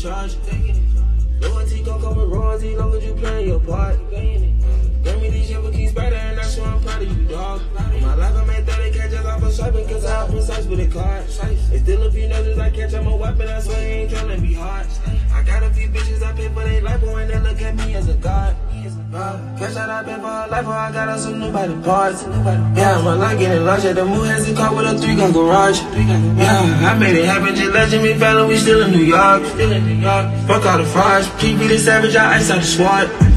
charge. Loyalty gon' with royalty, long as you playing your part. Gave me these yellow keys better, and that's why I'm proud of you, dog. In my life, I made 30 catches off of swiping, cause I sights with a card. It's still a few noses I catch, I'm a weapon, I swear you ain't tryna be hard. I got a few bitches I pay for their life, but when they look at me as a god. Uh, cash out I pay for a life, or I got us some nobody parts. Yeah, my line getting large at the moon has a car with a three gun garage. Yeah, I made it happen, just legend me fella, we still in New York. Still in New York. Fuck all the frauds, keep me the savage, I ice out the SWAT.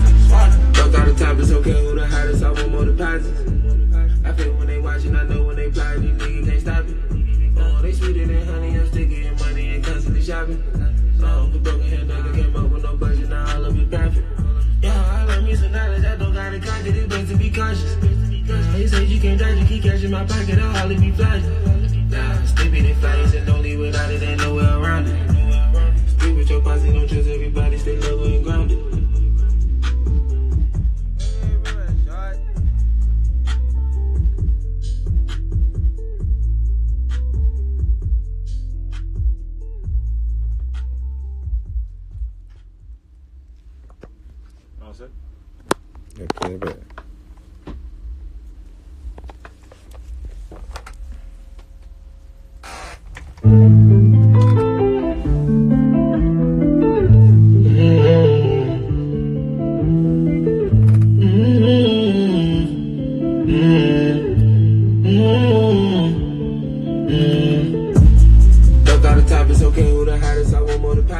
Best to be they say you can't dodge, you keep cash in my pocket, I'll hardly be flashing. Nah, stupid and flies and don't leave without it, ain't nowhere around it. Stick with your posse, don't trust everybody, stay level and grounded. All set? Yeah, play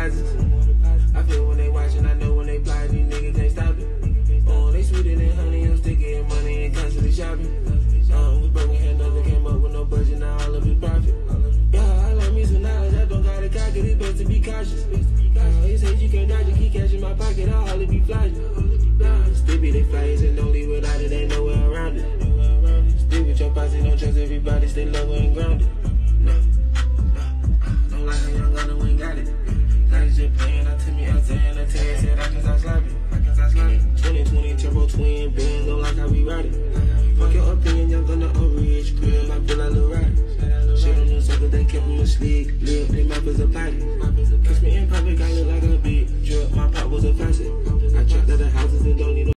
want. I feel when they watching, I know when they plotting, these niggas can't stop it. Oh, they sweeter than honey, I'm sticking in money and constantly shopping. Oh, we broken hand, nothing came up with no budget, now all of it profit. Yeah, I love me some knowledge, I don't gotta cock it, it's best to be cautious. Uh, oh, they say you can't dodge, you keep cash in my pocket, I'll hardly be. Nah, still be they flies and don't leave without it, ain't nowhere around it. With your posse, don't trust everybody, stay level and grounded. Tell me out there and I tell said I can stop sloppy. 2020 turbo twin bands, don't like how we riding. Fuck your opinion, young on the old ridge crib, I feel like Lil Roddy. Shit on them suckers, they kept me sleek, lip, they mouth is a potty. Kiss me in public, I look like a big drip, my pop was a classic.